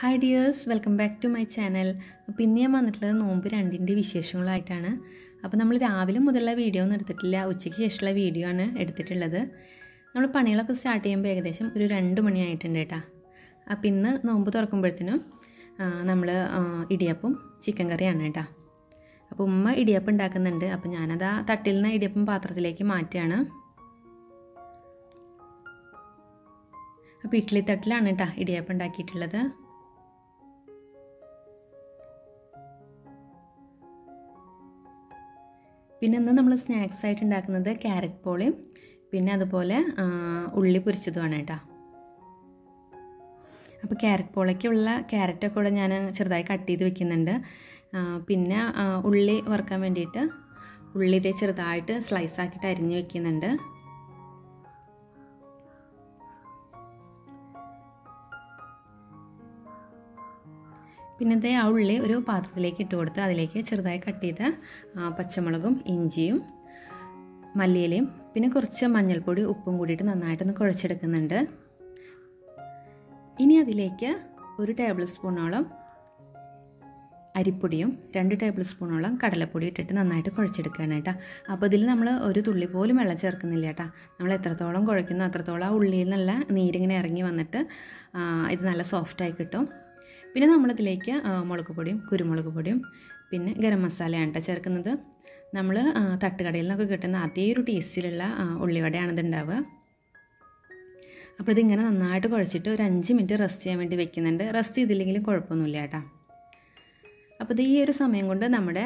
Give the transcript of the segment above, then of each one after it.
Hi dears welcome back to my channel അപ്പോൾ ഇന്ന് ഞാൻ വന്നിട്ടുള്ളത് നോമ്പ് രണ്ടിന്റെ വിശേഷങ്ങളായിട്ടാണ് അപ്പോൾ നമ്മൾ രാവിലെ മുതലുള്ള വീഡിയോ ഒന്നും എടുത്തിട്ടില്ല. ഉച്ചയ്ക്ക് ശേഷമുള്ള വീഡിയോ ആണ് എടുത്തിട്ടുള്ളത്. നമ്മൾ പണികളൊക്കെ സ്റ്റാർട്ട് ചെയ്യുമ്പോൾ ഏകദേശം ഒരു രണ്ട് മണിയായിട്ടുണ്ട് കേട്ടോ അപ്പോൾ ഇന്ന് നോമ്പ് തുറക്കുമ്പോഴത്തേനും നമ്മൾ ഇടിയപ്പം ചിക്കൻ കറിയാണ് കേട്ടോ അപ്പോൾ ഉമ്മ ഇടിയപ്പം ഉണ്ടാക്കുന്നുണ്ട്. അപ്പോൾ ഞാനത് ആ തട്ടിൽ നിന്ന് ഇടിയപ്പം പാത്രത്തിലേക്ക് മാറ്റുകയാണ്. അപ്പോൾ ഇഡ്ഡലി തട്ടിലാണ് കേട്ടോ ഇടിയപ്പം ഉണ്ടാക്കിയിട്ടുള്ളത്. പിന്നെ ഇന്ന് നമ്മൾ സ്നാക്സ് ആയിട്ട് ഉണ്ടാക്കുന്നത് ക്യാരറ്റ് പോളിയും പിന്നെ അതുപോലെ ഉള്ളി പൊരിച്ചതുമാണ് കേട്ടോ. അപ്പോൾ ക്യാരറ്റ് പോളയ്ക്കുള്ള ക്യാരറ്റൊക്കെ കൂടെ ഞാൻ ചെറുതായി കട്ട് ചെയ്ത് വെക്കുന്നുണ്ട്. പിന്നെ ഉള്ളി വറുക്കാൻ വേണ്ടിയിട്ട് ഉള്ളി ഇതേ ചെറുതായിട്ട് സ്ലൈസ് ആക്കിയിട്ട് അരിഞ്ഞ് വെക്കുന്നുണ്ട്. പിന്നെ ഇതേ ആ ഉള്ളി ഒരു പാത്രത്തിലേക്ക് ഇട്ട് കൊടുത്ത് അതിലേക്ക് ചെറുതായി കട്ട് ചെയ്ത പച്ചമുളകും ഇഞ്ചിയും മല്ലിയിലയും പിന്നെ കുറച്ച് മഞ്ഞൾപ്പൊടി ഉപ്പും കൂടിയിട്ട് നന്നായിട്ടൊന്ന് കുഴച്ചെടുക്കുന്നുണ്ട്. ഇനി അതിലേക്ക് ഒരു ടേബിൾ സ്പൂണോളം അരിപ്പൊടിയും രണ്ട് ടേബിൾ സ്പൂണോളം കടലപ്പൊടി ഇട്ടിട്ട് നന്നായിട്ട് കുഴച്ചെടുക്കുകയാണ് കേട്ടോ. അപ്പോൾ ഇതിൽ നമ്മൾ ഒരു തുള്ളി പോലും വെള്ളം ചേർക്കുന്നില്ല കേട്ടോ. നമ്മൾ എത്രത്തോളം കുഴക്കുന്നു അത്രത്തോളം ആ ഉള്ളിയിൽ നിന്നുള്ള നീരിങ്ങനെ ഇറങ്ങി വന്നിട്ട് ഇത് നല്ല സോഫ്റ്റായി കിട്ടും. പിന്നെ നമ്മളിതിലേക്ക് മുളക് പൊടിയും കുരുമുളക് പൊടിയും പിന്നെ ഗരം മസാലയാണ് ചേർക്കുന്നത്. നമ്മൾ തട്ടുകടയിൽ നിന്നൊക്കെ കിട്ടുന്ന അതേ ഒരു ടേസ്റ്റിലുള്ള ഉള്ളിവടയാണിത് ഉണ്ടാവുക അപ്പോൾ ഇതിങ്ങനെ നന്നായിട്ട് കുഴച്ചിട്ട് ഒരു അഞ്ച് മിനിറ്റ് റെസ്റ്റ് ചെയ്യാൻ വേണ്ടി വെക്കുന്നുണ്ട്. റെസ്റ്റ് ചെയ്തില്ലെങ്കിലും കുഴപ്പമൊന്നുമില്ല കേട്ടോ അപ്പോൾ ഇത് ഈ ഒരു സമയം കൊണ്ട് നമ്മുടെ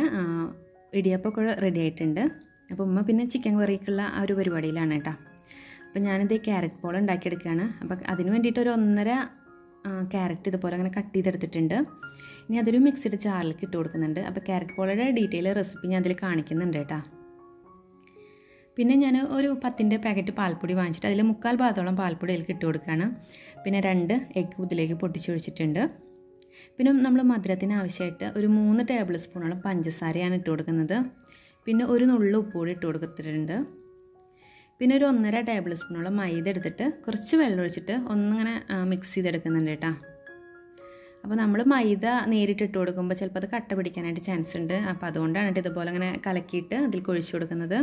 ഇടിയപ്പൊക്കെ റെഡി ആയിട്ടുണ്ട്. അപ്പോൾ ഉമ്മ പിന്നെ ചിക്കൻ കറിക്കുള്ള ആ ഒരു പരിപാടിയിലാണ് കേട്ടോ അപ്പോൾ ഞാനിത് ക്യാരറ്റ് പോൾ ഉണ്ടാക്കിയെടുക്കുകയാണ് അപ്പോൾ അതിന് വേണ്ടിയിട്ട് ഒരു ഒന്നര ക്യാരറ്റ് ഇതുപോലെ അങ്ങനെ കട്ട് ചെയ്തെടുത്തിട്ടുണ്ട്. ഇനി അതൊരു മിക്സിഡ് ചാറിലേക്ക് ഇട്ട് കൊടുക്കുന്നുണ്ട്. അപ്പോൾ ക്യാരറ്റ് പോളയുടെ ഡീറ്റെയിൽ റെസിപ്പി ഞാൻ അതിൽ കാണിക്കുന്നുണ്ട് കേട്ടോ. പിന്നെ ഞാൻ ഒരു പത്തിന്റെ പാക്കറ്റ് പാൽപ്പൊടി വാങ്ങിച്ചിട്ട് അതിൽ മുക്കാൽ ഭാഗത്തോളം പാൽപ്പൊടി അതിലേക്ക് ഇട്ട് കൊടുക്കുകയാണ്. പിന്നെ രണ്ട് എഗ്ഗ് ഇതിലേക്ക് പൊട്ടിച്ചൊഴിച്ചിട്ടുണ്ട്. പിന്നെ നമ്മൾ മധുരത്തിന് ആവശ്യമായിട്ട് ഒരു മൂന്ന് ടേബിൾ സ്പൂണോളം പഞ്ചസാരയാണ് ഇട്ട് കൊടുക്കുന്നത്. പിന്നെ ഒരു നുള്ളു ഉപ്പ് കൂടി ഇട്ട് കൊടുത്തിട്ടുണ്ട്. പിന്നെ ഒരു ഒന്നര ടേബിൾ സ്പൂണോളം മൈദ എടുത്തിട്ട് കുറച്ച് വെള്ളം ഒഴിച്ചിട്ട് ഒന്നിങ്ങനെ മിക്സ് ചെയ്തെടുക്കുന്നുണ്ട് കേട്ടോ. അപ്പോൾ നമ്മൾ മൈദ നേരിട്ട് ഇട്ട് കൊടുക്കുമ്പോൾ ചിലപ്പോൾ അത് കട്ട പിടിക്കാനായിട്ട് ചാൻസ് ഉണ്ട്. അപ്പോൾ അതുകൊണ്ടാണ് കേട്ടോ ഇതുപോലെ അങ്ങനെ കലക്കിയിട്ട് അതിൽ കുഴിച്ചു കൊടുക്കുന്നത്.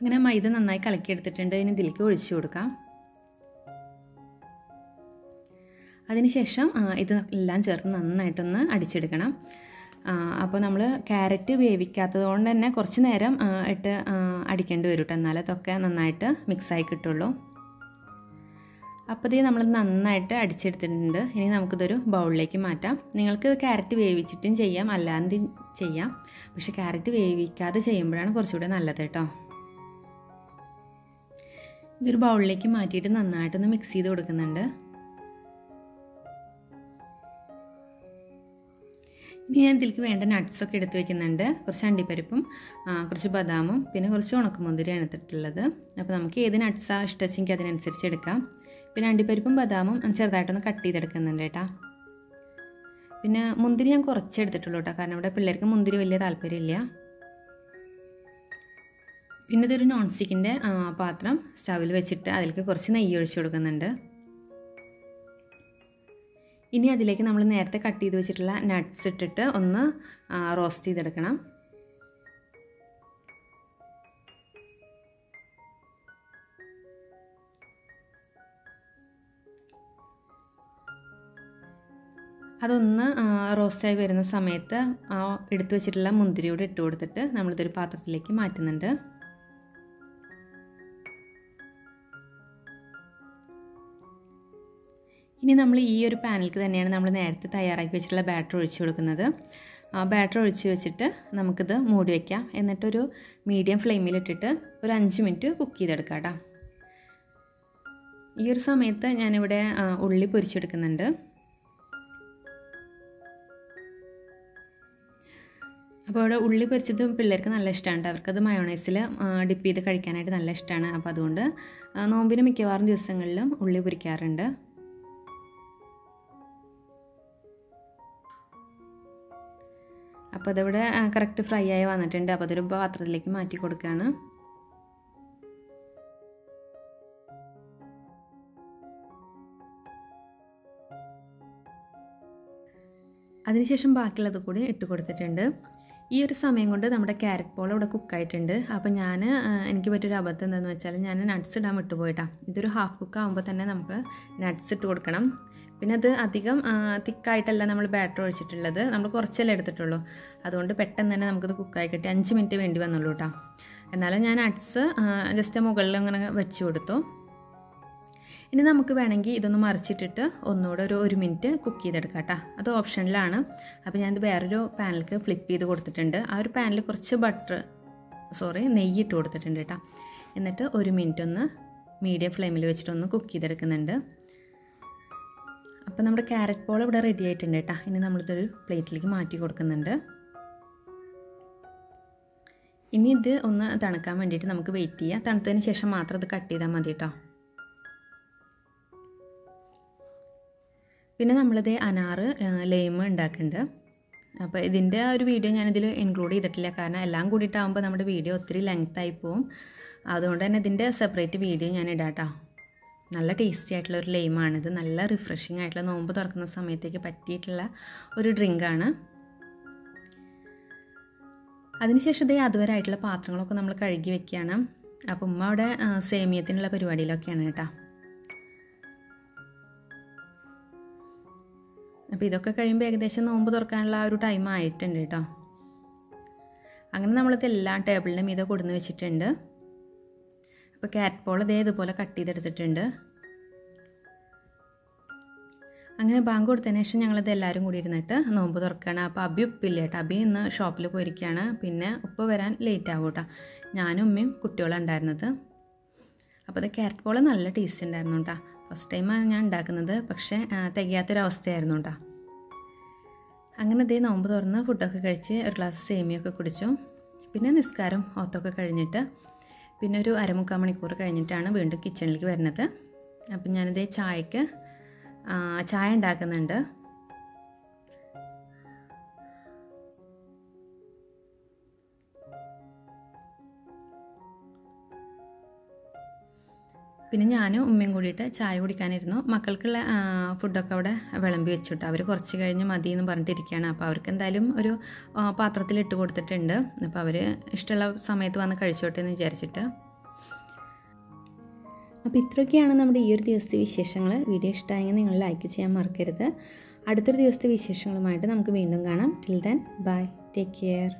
അങ്ങനെ മൈദ നന്നായി കലക്കിയെടുത്തിട്ടുണ്ട്. ഇനി ഇതിലേക്ക് ഒഴിച്ചു കൊടുക്കാം. അതിനുശേഷം ഇത് എല്ലാം ചേർത്ത് നന്നായിട്ടൊന്ന് അടിച്ചെടുക്കണം. അപ്പോൾ നമ്മൾ ക്യാരറ്റ് വേവിക്കാത്തത് കൊണ്ട് തന്നെ കുറച്ച് നേരം ഇട്ട് അടിക്കേണ്ടി വരും കേട്ടോ എന്നാലേ അതൊക്കെ നന്നായിട്ട് മിക്സായി കിട്ടുള്ളൂ. അപ്പോൾ ഇത് നമ്മൾ നന്നായിട്ട് അടിച്ചെടുത്തിട്ടുണ്ട്. ഇനി നമുക്കിതൊരു ബൗളിലേക്ക് മാറ്റാം. നിങ്ങൾക്ക് ക്യാരറ്റ് വേവിച്ചിട്ടും ചെയ്യാം അല്ലാതെ ചെയ്യാം. പക്ഷേ ക്യാരറ്റ് വേവിക്കാതെ ചെയ്യുമ്പോഴാണ് കുറച്ചുകൂടെ നല്ലത് കേട്ടോ ഇതൊരു ബൗളിലേക്ക് മാറ്റിയിട്ട് നന്നായിട്ടൊന്ന് മിക്സ് ചെയ്ത് കൊടുക്കുന്നുണ്ട്. ഇനി ഞാൻ ഇതിലേക്ക് വേണ്ട നട്ട്സൊക്കെ എടുത്ത് വെക്കുന്നുണ്ട്. കുറച്ച് അണ്ടിപ്പരിപ്പും കുറച്ച് ബദാമും പിന്നെ കുറച്ച് ഉണക്കമുന്തിരിയാണ് എടുത്തിട്ടുള്ളത്. അപ്പോൾ നമുക്ക് ഏത് നട്ട്സാണ് ഇഷ്ടച്ചെങ്കിൽ അതിനനുസരിച്ച് എടുക്കാം. പിന്നെ അണ്ടിപ്പരിപ്പും ബദാമും ചെറുതായിട്ടൊന്ന് കട്ട് ചെയ്തെടുക്കുന്നുണ്ട് കേട്ടോ. പിന്നെ മുന്തിരി ഞാൻ കുറച്ച് എടുത്തിട്ടുള്ളൂ കേട്ടോ കാരണം ഇവിടെ പിള്ളേർക്ക് മുന്തിരി വലിയ താല്പര്യമില്ല. പിന്നെ ഇതൊരു നോൺ സ്റ്റിക്കിന്റെ പാത്രം സ്റ്റവിൽ വെച്ചിട്ട് അതിലേക്ക് കുറച്ച് നെയ്യ് ഒഴിച്ചു കൊടുക്കുന്നുണ്ട്. ഇനി അതിലേക്ക് നമ്മൾ നേരത്തെ കട്ട് ചെയ്ത് വെച്ചിട്ടുള്ള നട്ട്സ് ഇട്ടിട്ട് ഒന്ന് റോസ്റ്റ് ചെയ്തെടുക്കണം. അതൊന്ന് റോസ്റ്റായി വരുന്ന സമയത്ത് ആ എടുത്തു വെച്ചിട്ടുള്ള മുന്തിരിയോട് ഇട്ട് കൊടുത്തിട്ട് നമ്മളിതൊരു പാത്രത്തിലേക്ക് മാറ്റുന്നുണ്ട്. ഇനി നമ്മൾ ഈ ഒരു പാനൽക്ക് തന്നെയാണ് നമ്മൾ നേരത്തെ തയ്യാറാക്കി വെച്ചിട്ടുള്ള ബാറ്റർ ഒഴിച്ചു കൊടുക്കുന്നത്. ആ ബാറ്റർ ഒഴിച്ച് വെച്ചിട്ട് നമുക്കിത് മൂടി വയ്ക്കാം എന്നിട്ടൊരു മീഡിയം ഫ്ലെയിമിലിട്ടിട്ട് ഒരു അഞ്ച് മിനിറ്റ് കുക്ക് ചെയ്തെടുക്കാം കേട്ടോ. ഈ ഒരു സമയത്ത് ഞാനിവിടെ ഉള്ളി പൊരിച്ചെടുക്കുന്നുണ്ട്. അപ്പോൾ ഇവിടെ ഉള്ളി പൊരിച്ചത് പിള്ളേർക്ക് നല്ല ഇഷ്ടമാണ് അവർക്കത് മയോണൈസിൽ ഡിപ്പ് ചെയ്ത് കഴിക്കാനായിട്ട് നല്ല ഇഷ്ടമാണ്. അപ്പോൾ അതുകൊണ്ട് നോമ്പിന് മിക്കവാറും ദിവസങ്ങളിലും ഉള്ളി പൊരിക്കാറുണ്ട്. അപ്പോൾ അതിവിടെ കറക്റ്റ് ഫ്രൈ ആയി വന്നിട്ടുണ്ട്. അപ്പോൾ അതൊരു പാത്രത്തിലേക്ക് മാറ്റി കൊടുക്കുകയാണ് അതിനുശേഷം ബാക്കിയുള്ളത് കൂടി ഇട്ട് കൊടുത്തിട്ടുണ്ട്. ഈ ഒരു സമയം കൊണ്ട് നമ്മുടെ ക്യാരറ്റ് പോൾ ഇവിടെ കുക്കായിട്ടുണ്ട് അപ്പോൾ ഞാൻ എനിക്ക് പറ്റിയൊരു അബദ്ധം എന്താണെന്ന് വെച്ചാൽ ഞാൻ നട്ട്സ് ഇടാൻ വിട്ടുപോയിട്ടാണ് ഇതൊരു ഹാഫ് കുക്ക് ആകുമ്പോൾ തന്നെ നമുക്ക് നട്ട്സ് ഇട്ട് കൊടുക്കണം. പിന്നെ അത് അധികം തിക്കായിട്ടല്ല നമ്മൾ ബാറ്റർ ഒഴിച്ചിട്ടുള്ളത്. നമ്മൾ കുറച്ചല്ലേ എടുത്തിട്ടുള്ളൂ. അതുകൊണ്ട് പെട്ടെന്ന് തന്നെ നമുക്കത് കുക്കായി കിട്ടി. അഞ്ച് മിനിറ്റ് വേണ്ടി വന്നുള്ളൂ കേട്ടോ എന്നാലും ഞാൻ അട്സ് ജസ്റ്റ് മുകളിൽ അങ്ങനെ വെച്ച് കൊടുത്തു. ഇനി നമുക്ക് വേണമെങ്കിൽ ഇതൊന്ന് മറിച്ചിട്ടിട്ട് ഒന്നുകൂടെ ഒരു ഒരു മിനിറ്റ് കുക്ക് ചെയ്തെടുക്കാം കേട്ടോ അത് ഓപ്ഷനിലാണ് അപ്പോൾ ഞാനിത് വേറൊരു പാനിലേക്ക് ഫ്ലിപ്പ് ചെയ്ത് കൊടുത്തിട്ടുണ്ട്. ആ ഒരു പാനിൽ കുറച്ച് ബട്ടർ സോറി നെയ്യ് ഇട്ട് കൊടുത്തിട്ടുണ്ട് കേട്ടോ എന്നിട്ട് ഒരു മിനിറ്റ് ഒന്ന് മീഡിയം ഫ്ലെയിമിൽ വെച്ചിട്ടൊന്ന് കുക്ക് ചെയ്തെടുക്കുന്നുണ്ട്. അപ്പോൾ നമ്മുടെ ക്യാരറ്റ് ബോൾ ഇവിടെ റെഡി ആയിട്ടുണ്ട് കേട്ടോ. ഇനി നമ്മളിതൊരു പ്ലേറ്റിലേക്ക് മാറ്റി കൊടുക്കുന്നുണ്ട്. ഇനി ഇത് ഒന്ന് തണുക്കാൻ വേണ്ടിയിട്ട് നമുക്ക് വെയിറ്റ് ചെയ്യാം. തണുത്തതിന് ശേഷം മാത്രം ഇത് കട്ട് ചെയ്താൽ മതി കേട്ടോ. പിന്നെ നമ്മളിത് അനാറ് ലേമ് ഉണ്ടാക്കുന്നുണ്ട്. അപ്പോൾ ഇതിന്റെ ഒരു വീഡിയോ ഞാനിതിൽ ഇൻക്ലൂഡ് ചെയ്തിട്ടില്ല. കാരണം എല്ലാം കൂടിയിട്ടാകുമ്പോൾ നമ്മുടെ വീഡിയോ ഒത്തിരി ലെങ്ത് ആയി പോവും. അതുകൊണ്ട് തന്നെ ഇതിന്റെ സെപ്പറേറ്റ് വീഡിയോ ഞാൻ ഇടാം നല്ല ടേസ്റ്റി ആയിട്ടുള്ള ഒരു ലെയിമാണിത് നല്ല റിഫ്രഷിംഗ് ആയിട്ടുള്ള നോമ്പ് തുറക്കുന്ന സമയത്തേക്ക് പറ്റിയിട്ടുള്ള ഒരു ഡ്രിങ്കാണ് അതിനുശേഷം ഇതേ അതുവരെ ആയിട്ടുള്ള പാത്രങ്ങളൊക്കെ നമ്മൾ കഴുകി വെക്കുകയാണ്. അപ്പം ഉമ്മ അവിടെ സേമിയത്തിനുള്ള പരിപാടിയിലൊക്കെയാണ് കേട്ടോ. അപ്പോൾ ഇതൊക്കെ കഴിയുമ്പോൾ ഏകദേശം നോമ്പ് തുറക്കാനുള്ള ആ ഒരു ടൈം ആയിട്ടുണ്ട് കേട്ടോ. അങ്ങനെ നമ്മളിത് എല്ലാ ടേബിളിന്റെ മീതെ കൊടുന്ന് വെച്ചിട്ടുണ്ട്. അപ്പോൾ ക്യാറ്റ് പോൾ ഇതേ ഇതുപോലെ കട്ട് ചെയ്തെടുത്തിട്ടുണ്ട്. അങ്ങനെ ബാങ്ക് കൊടുത്തതിന് ശേഷം ഞങ്ങളിത് എല്ലാവരും കൂടി ഇരുന്നിട്ട് നോമ്പ് തുറക്കുകയാണ് അപ്പോൾ അബി ഉപ്പില്ല കേട്ടോ. അബി ഇന്ന് ഷോപ്പിൽ പോയിരിക്കുകയാണ് പിന്നെ ഉപ്പ് വരാൻ ലേറ്റ് ആവും കേട്ടോ. ഞാനും ഉമ്മയും കുട്ടികളും ഉണ്ടായിരുന്നത്. അപ്പോൾ അത് ക്യാരറ്റ് പോൾ നല്ല ടേസ്റ്റ് ഉണ്ടായിരുന്നു കേട്ടോ. ഫസ്റ്റ് ടൈമാണ് ഞാൻ ഉണ്ടാക്കുന്നത്. പക്ഷേ തികയാത്തൊരവസ്ഥയായിരുന്നു കേട്ടോ. അങ്ങനെ ഇതേ നോമ്പ് തുറന്ന് ഫുഡൊക്കെ കഴിച്ച് ഒരു ഗ്ലാസ് സേമിയൊക്കെ കുടിച്ചു. പിന്നെ നിസ്കാരം ഓത്തൊക്കെ കഴിഞ്ഞിട്ട് പിന്നെ ഒരു അരമുക്കാൽ മണിക്കൂർ കഴിഞ്ഞിട്ടാണ് വീണ്ടും കിച്ചണിലേക്ക് വരുന്നത്. അപ്പം ഞാനിത് ചായക്ക് ചായ ഉണ്ടാക്കുന്നുണ്ട്. പിന്നെ ഞാനും ഉമ്മയും കൂടിയിട്ട് ചായ കുടിക്കാനിരുന്നു. മക്കൾക്കുള്ള ഫുഡൊക്കെ അവിടെ വിളമ്പി വെച്ചിട്ട്. അവർ കുറച്ച് കഴിഞ്ഞ് മതി എന്ന് പറഞ്ഞിട്ടിരിക്കുകയാണ്. അപ്പോൾ അവർക്ക് എന്തായാലും ഒരു പാത്രത്തിൽ ഇട്ട് കൊടുത്തിട്ടുണ്ട്. അപ്പോൾ അവർ ഇഷ്ടമുള്ള സമയത്ത് വന്ന് കഴിച്ചോട്ടെ എന്ന് വിചാരിച്ചിട്ട്. അപ്പോൾ ഇത്രയൊക്കെയാണ് നമ്മുടെ ഈ ഒരു ദിവസത്തെ വിശേഷങ്ങൾ വീഡിയോ ഇഷ്ടമായെങ്കിൽ നിങ്ങൾ ലൈക്ക് ചെയ്യാൻ മറക്കരുത്. അടുത്തൊരു ദിവസത്തെ വിശേഷങ്ങളുമായിട്ട് നമുക്ക് വീണ്ടും കാണാം. Till then bye take care